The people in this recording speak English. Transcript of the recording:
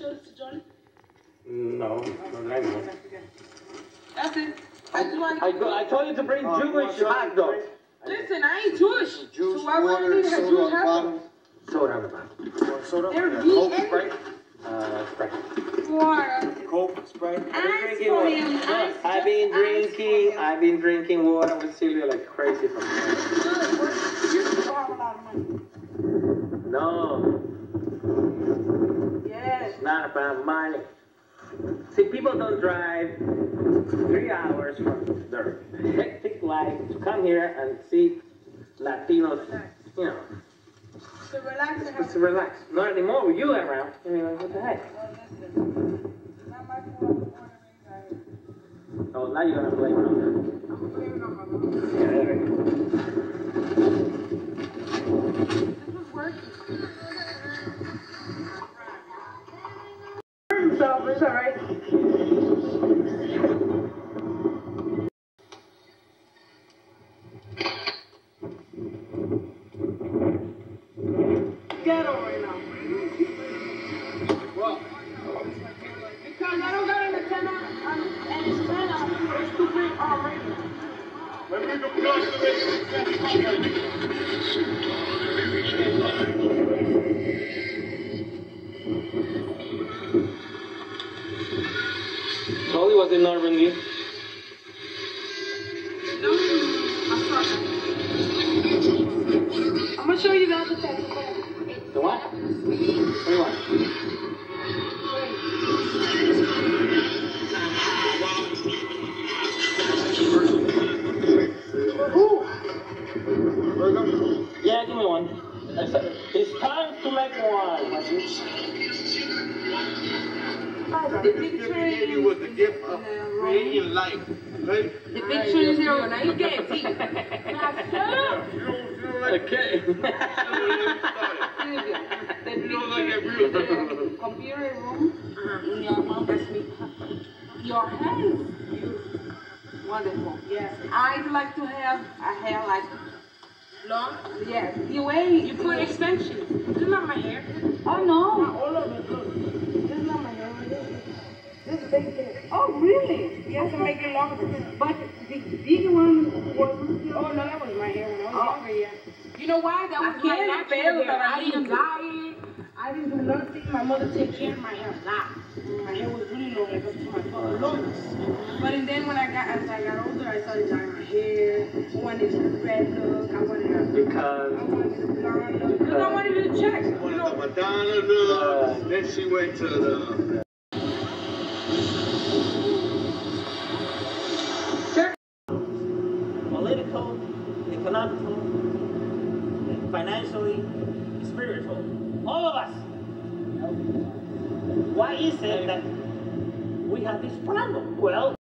show this to Johnny? No, no drink. That's it. I I, go, I told you to bring Jewish hot dogs. Listen, I ain't Jewish. Juice, so why would I water, need to soda Jewish hot bottom. Soda on the bottom. Soda? They're Coke, Sprite? Uh, Sprite. Water. Coke, Sprite? Ice drinking water. Ice. I've been drinking. I've been drinking water with Celia like crazy from Good. What- You still have a lot of money. No, Yes. it's not about money. See, people don't drive three hours from their hectic life to come here and see Latinos, you know, To relax to relax. Not anymore with you around. I mean, what the heck? Not my fault. I'm Oh, now you're gonna blame on them. blaming on my mom. Yeah, there we go. When we go close to this, Totally was in Normandy. No, I'm. I'm gonna show you the other side. The what? What do you want? One. The big gift gave you was the gift of creating life. Okay? The big tree is here. Now you get it. You don't, you don't like Okay. The big You don't like that tree the computer room. And your mom asked me, your hair is beautiful. Wonderful. Yes. I'd like to have a hair like long. Yes. You wait. you put extensions. This is not my hair. Oh no. Not all of it. Look. This is not my hair. This is big hair. Oh really? Yes, to make it longer. But the big one was. Oh no, that was my hair when I was oh. younger. Yeah. You know why? That was my natural hair. I didn't dye it. I didn't do nothing. My mother took care of my hair a lot. My hair was really long, like up to my lungs. But and then when I got as I got older, I started dyeing my hair. I wanted a red look. I wanted a Because I wanted a blonde look. Because I wanted to check. You know, of the Madonna look, then she went to the. political, economical, financially, spiritual. All of us. Why is it that we have this problem? Well,